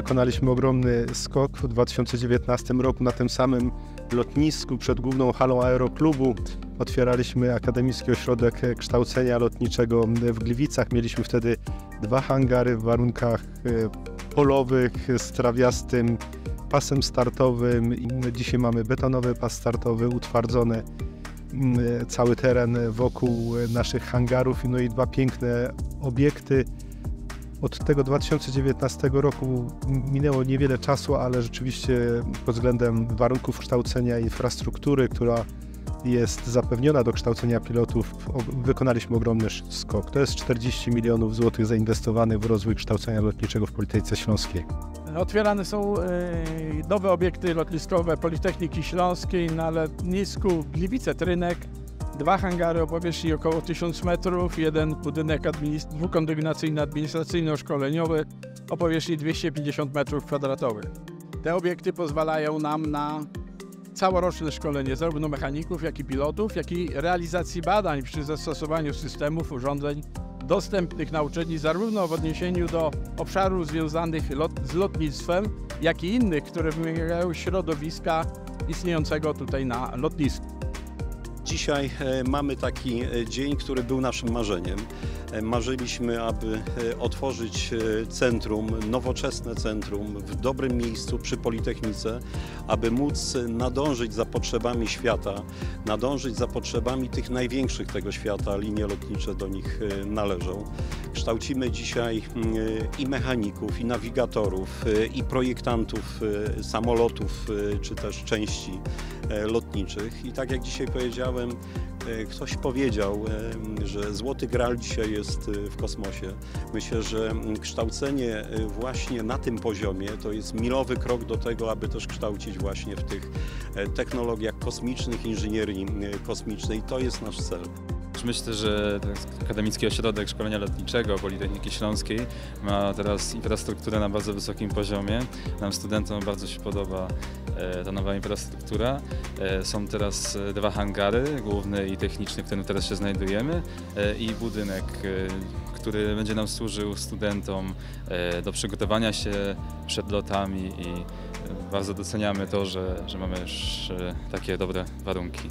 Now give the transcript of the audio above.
wykonaliśmy ogromny skok w 2019 roku na tym samym lotnisku przed główną halą aeroklubu. Otwieraliśmy Akademicki Ośrodek Kształcenia Lotniczego w Gliwicach. Mieliśmy wtedy dwa hangary w warunkach e, polowych z trawiastym pasem startowym. Dzisiaj mamy betonowy pas startowy utwardzony cały teren wokół naszych hangarów no i dwa piękne obiekty od tego 2019 roku minęło niewiele czasu, ale rzeczywiście pod względem warunków kształcenia infrastruktury, która jest zapewniona do kształcenia pilotów, wykonaliśmy ogromny skok. To jest 40 milionów złotych zainwestowanych w rozwój kształcenia lotniczego w Politechnice Śląskiej. Otwierane są e, nowe obiekty lotniskowe Politechniki Śląskiej na lotnisku Gliwice-Trynek dwa hangary o powierzchni około 1000 metrów, jeden budynek administ dwukondygnacyjny administracyjno-szkoleniowy o powierzchni 250 metrów kwadratowych. Te obiekty pozwalają nam na całoroczne szkolenie zarówno mechaników, jak i pilotów, jak i realizacji badań przy zastosowaniu systemów, urządzeń dostępnych na uczelni zarówno w odniesieniu do obszarów związanych lot z lotnictwem, jak i innych, które wymagają środowiska istniejącego tutaj na lotnisku. Dzisiaj e, mamy taki e, dzień, który był naszym marzeniem. E, marzyliśmy, aby otworzyć centrum, nowoczesne centrum w dobrym miejscu przy Politechnice, aby móc nadążyć za potrzebami świata, nadążyć za potrzebami tych największych tego świata. Linie lotnicze do nich należą. Kształcimy dzisiaj i mechaników, i nawigatorów, i projektantów samolotów, czy też części lotniczych. I tak jak dzisiaj powiedziałem, E, ktoś powiedział, e, że złoty gral dzisiaj jest e, w kosmosie. Myślę, że kształcenie właśnie na tym poziomie to jest milowy krok do tego, aby też kształcić właśnie w tych technologiach kosmicznych, inżynierii kosmicznej. To jest nasz cel. Myślę, że Akademicki Ośrodek Szkolenia Lotniczego Politechniki Śląskiej ma teraz infrastrukturę na bardzo wysokim poziomie. Nam studentom bardzo się podoba e, ta nowa infrastruktura. E, są teraz e, dwa hangary, główny i techniczny, w którym teraz się znajdujemy i budynek, który będzie nam służył studentom do przygotowania się przed lotami i bardzo doceniamy to, że, że mamy już takie dobre warunki.